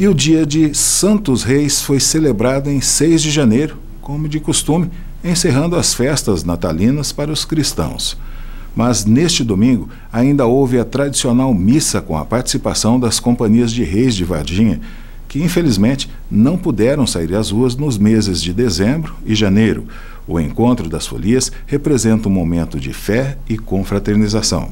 E o dia de Santos Reis foi celebrado em 6 de janeiro, como de costume, encerrando as festas natalinas para os cristãos. Mas neste domingo ainda houve a tradicional missa com a participação das companhias de reis de Varginha, que infelizmente não puderam sair às ruas nos meses de dezembro e janeiro. O encontro das folias representa um momento de fé e confraternização.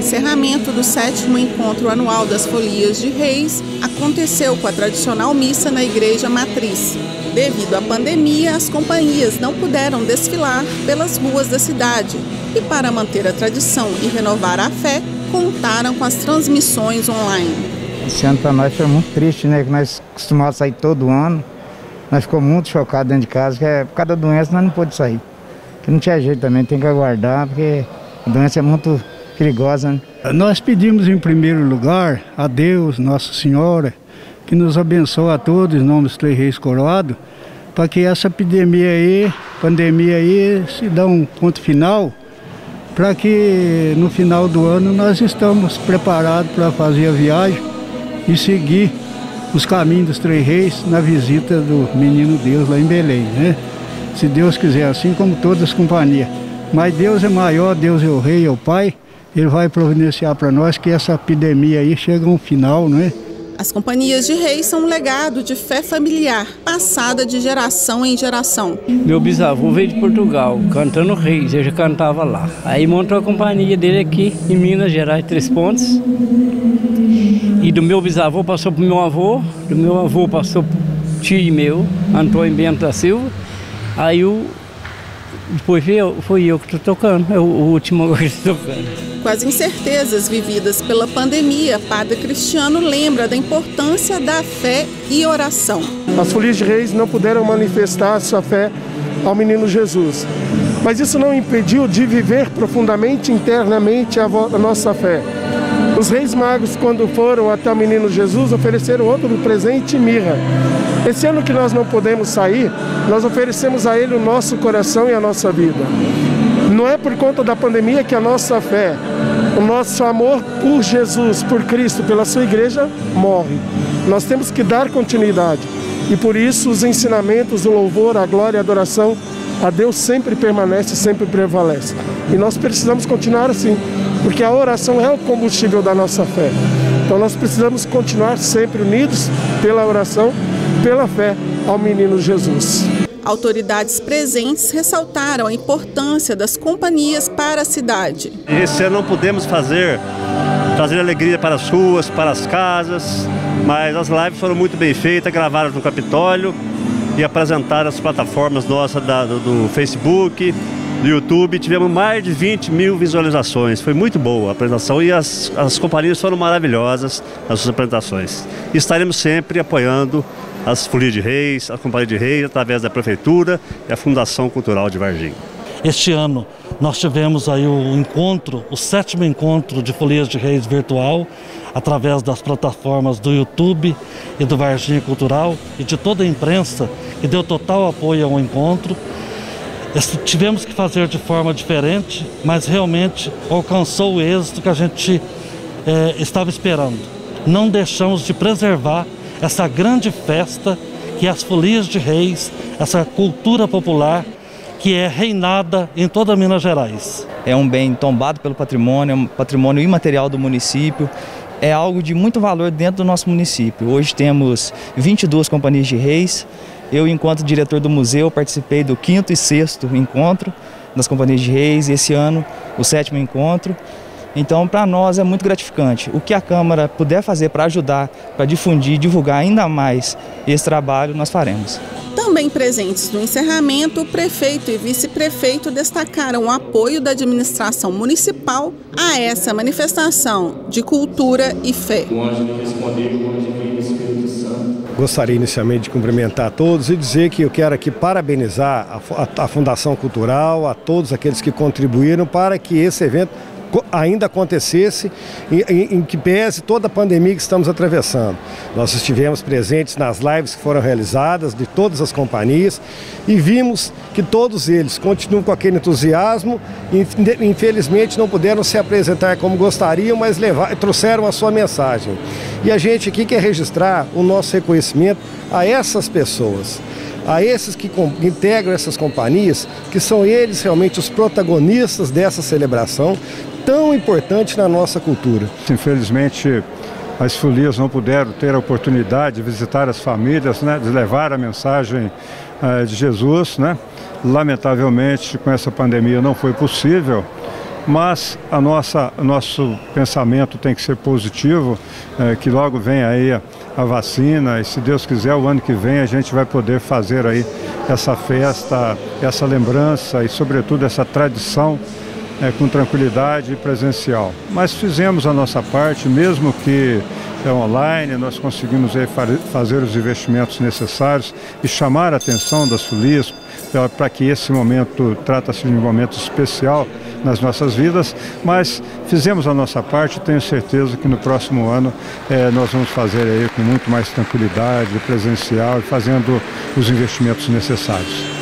Encerramento do sétimo encontro anual das Folias de Reis aconteceu com a tradicional missa na Igreja Matriz. Devido à pandemia, as companhias não puderam desfilar pelas ruas da cidade e, para manter a tradição e renovar a fé, contaram com as transmissões online. Esse ano para nós foi muito triste, né? Que nós costumávamos sair todo ano. Nós ficamos muito chocados dentro de casa, porque por causa da doença nós não pôde sair. Que não tinha jeito também, tem que aguardar, porque a doença é muito perigosa. Né? Nós pedimos em primeiro lugar a Deus, Nossa Senhora, que nos abençoe a todos, em nome dos três reis coroados, para que essa epidemia aí, pandemia aí, se dê um ponto final, para que no final do ano nós estamos preparados para fazer a viagem e seguir os caminhos dos três reis na visita do menino Deus lá em Belém, né? Se Deus quiser, assim como todas as companhias. Mas Deus é maior, Deus é o rei, é o pai, ele vai providenciar para nós que essa epidemia aí chegue a um final, não é? As companhias de reis são um legado de fé familiar, passada de geração em geração. Meu bisavô veio de Portugal, cantando reis, eu já cantava lá. Aí montou a companhia dele aqui em Minas Gerais, Três Pontos. E do meu bisavô passou para o meu avô, do meu avô passou para o tio meu, Antônio Bento da Silva. Aí o, depois eu, fui eu que estou tocando, é o, último agora que estou tocando. Com as incertezas vividas pela pandemia, Padre Cristiano lembra da importância da fé e oração. As folias de reis não puderam manifestar sua fé ao menino Jesus. Mas isso não impediu de viver profundamente, internamente a, a nossa fé. Os reis magos, quando foram até o menino Jesus, ofereceram outro presente, mirra. Esse ano que nós não podemos sair, nós oferecemos a ele o nosso coração e a nossa vida. Não é por conta da pandemia que a nossa fé, o nosso amor por Jesus, por Cristo, pela sua igreja, morre. Nós temos que dar continuidade. E por isso os ensinamentos, o louvor, a glória e a adoração a Deus sempre permanece, sempre prevalece. E nós precisamos continuar assim, porque a oração é o combustível da nossa fé. Então nós precisamos continuar sempre unidos pela oração, pela fé ao menino Jesus. Autoridades presentes ressaltaram a importância das companhias para a cidade. Esse ano não podemos fazer, trazer alegria para as ruas, para as casas, mas as lives foram muito bem feitas, gravadas no Capitólio e apresentaram as plataformas nossas da, do, do Facebook, do YouTube. Tivemos mais de 20 mil visualizações. Foi muito boa a apresentação e as, as companhias foram maravilhosas nas suas apresentações. Estaremos sempre apoiando as Folias de Reis, a Companhia de Reis, através da Prefeitura e a Fundação Cultural de Varginha. Este ano nós tivemos aí o encontro, o sétimo encontro de Folias de Reis virtual, através das plataformas do YouTube e do Varginha Cultural e de toda a imprensa que deu total apoio ao encontro. Tivemos que fazer de forma diferente, mas realmente alcançou o êxito que a gente é, estava esperando. Não deixamos de preservar essa grande festa que é as Folias de Reis, essa cultura popular que é reinada em toda Minas Gerais. É um bem tombado pelo patrimônio, é um patrimônio imaterial do município, é algo de muito valor dentro do nosso município. Hoje temos 22 companhias de reis. Eu, enquanto diretor do museu, participei do quinto e sexto encontro das companhias de reis e esse ano o sétimo encontro. Então, para nós é muito gratificante. O que a Câmara puder fazer para ajudar, para difundir, divulgar ainda mais esse trabalho, nós faremos. Também presentes no encerramento, o prefeito e vice-prefeito destacaram o apoio da administração municipal a essa manifestação de cultura e fé. Gostaria inicialmente de cumprimentar a todos e dizer que eu quero aqui parabenizar a, a, a Fundação Cultural, a todos aqueles que contribuíram para que esse evento ainda acontecesse, em, em, em, que pese toda a pandemia que estamos atravessando. Nós estivemos presentes nas lives que foram realizadas de todas as companhias e vimos que todos eles continuam com aquele entusiasmo. Infelizmente não puderam se apresentar como gostariam, mas levar, trouxeram a sua mensagem. E a gente aqui quer registrar o nosso reconhecimento a essas pessoas a esses que integram essas companhias, que são eles realmente os protagonistas dessa celebração tão importante na nossa cultura. Infelizmente, as folias não puderam ter a oportunidade de visitar as famílias, né, de levar a mensagem uh, de Jesus. Né? Lamentavelmente, com essa pandemia não foi possível mas a nossa, nosso pensamento tem que ser positivo, é, que logo vem aí a, a, vacina e se Deus quiser o ano que vem a gente vai poder fazer aí essa festa, essa lembrança e sobretudo essa tradição é, com tranquilidade e presencial. Mas fizemos a nossa parte, mesmo que é online, nós conseguimos aí fazer os investimentos necessários e chamar a atenção das FULIS para que esse momento trata-se de um momento especial nas nossas vidas, mas fizemos a nossa parte tenho certeza que no próximo ano eh, nós vamos fazer aí com muito mais tranquilidade, presencial e fazendo os investimentos necessários.